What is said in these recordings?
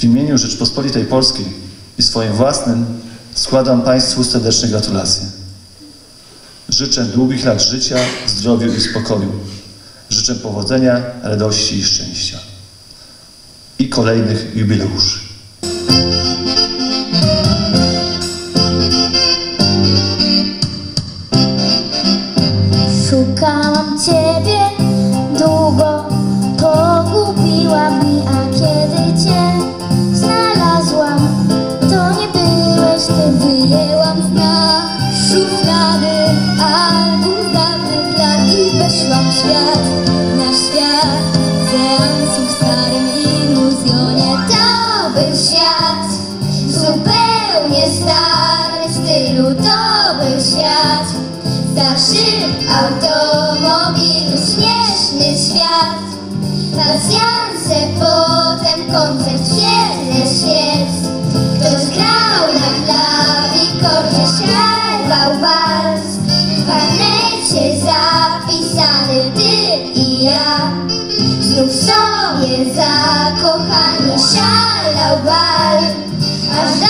W imieniu Rzeczpospolitej Polskiej i swoim własnym składam Państwu serdeczne gratulacje. Życzę długich lat życia, zdrowiu i spokoju. Życzę powodzenia, radości i szczęścia. I kolejnych jubileuszy. Szukałam szuflady album dawnych lat i weszłam w świat, nasz świat seansów w starym iluzjonie. To był świat zupełnie stary stylu, to był świat. Starszy automobil, śmieszny świat Pasjanse, potem koncert, karnecie zapisany ty i ja. Znów sobie zakochani szalał bal Aż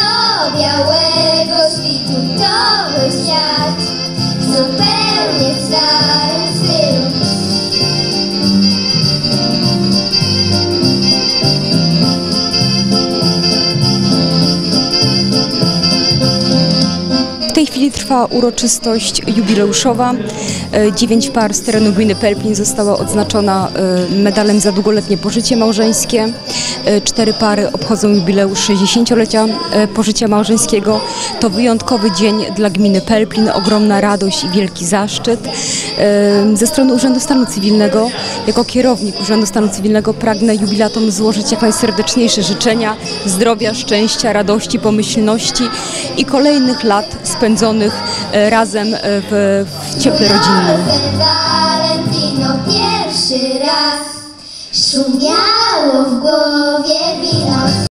tej chwili trwa uroczystość jubileuszowa. E, Dziewięć par z terenu gminy Pelplin została odznaczona e, medalem za długoletnie pożycie małżeńskie. E, Cztery pary obchodzą jubileusz 60-lecia e, pożycia małżeńskiego. To wyjątkowy dzień dla gminy Pelplin, ogromna radość i wielki zaszczyt. Ze strony Urzędu Stanu Cywilnego, jako kierownik Urzędu Stanu Cywilnego pragnę jubilatom złożyć jak najserdeczniejsze życzenia zdrowia, szczęścia, radości, pomyślności i kolejnych lat spędzonych spędzonych e, razem e, w, w cieple rodzinnym. Valentino pierwszy raz szumiało w głowie wino.